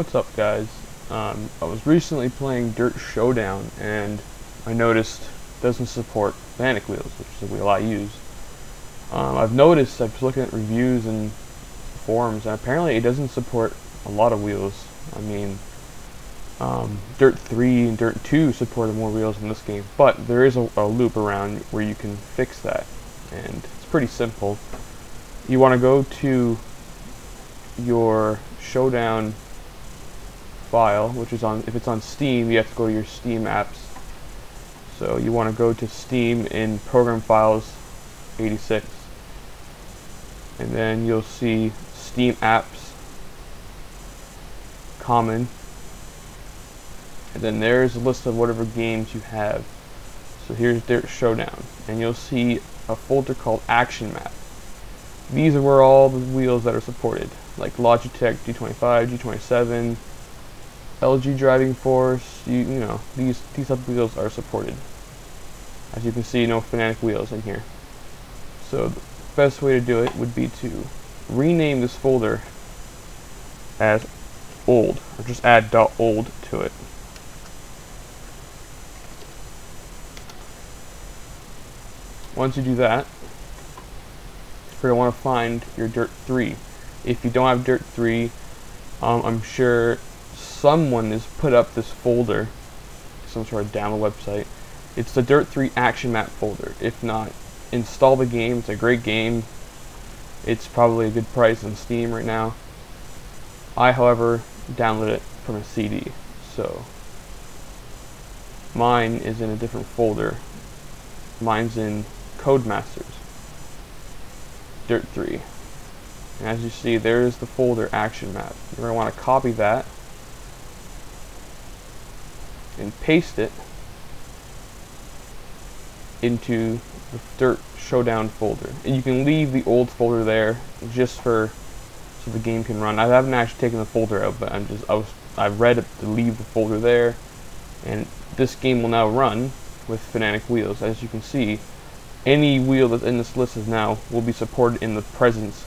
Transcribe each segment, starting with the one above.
What's up guys? Um, I was recently playing Dirt Showdown and I noticed it doesn't support Fanatec wheels, which is a wheel I use. Um, I've noticed, I was looking at reviews and forums, and apparently it doesn't support a lot of wheels. I mean, um, Dirt 3 and Dirt 2 supported more wheels in this game, but there is a, a loop around where you can fix that, and it's pretty simple. You want to go to your Showdown file, which is on, if it's on Steam, you have to go to your Steam apps. So you want to go to Steam in Program Files 86, and then you'll see Steam Apps, Common, and then there's a list of whatever games you have. So here's Dirt Showdown, and you'll see a folder called Action Map. These are where all the wheels that are supported, like Logitech G25, G27, LG Driving Force, you, you know, these, these of wheels are supported. As you can see, no Fanatec wheels in here. So the best way to do it would be to rename this folder as old, or just add .old to it. Once you do that, you're going to want to find your Dirt 3. If you don't have Dirt 3, um, I'm sure someone has put up this folder, some sort of download website. It's the Dirt 3 Action Map folder. If not, install the game. It's a great game. It's probably a good price on Steam right now. I, however, downloaded it from a CD, so mine is in a different folder. Mine's in Codemasters, Dirt 3. And as you see, there's the folder action map. You're going to want to copy that and paste it into the Dirt Showdown folder. And you can leave the old folder there just for so the game can run. I haven't actually taken the folder out, but I'm just I was I read it to leave the folder there, and this game will now run with Fanatec wheels. As you can see, any wheel that's in this list is now will be supported in the presence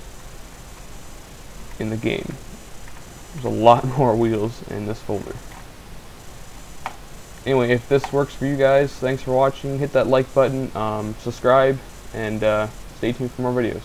in the game. There's a lot more wheels in this folder. Anyway, if this works for you guys, thanks for watching. Hit that like button, um, subscribe, and uh, stay tuned for more videos.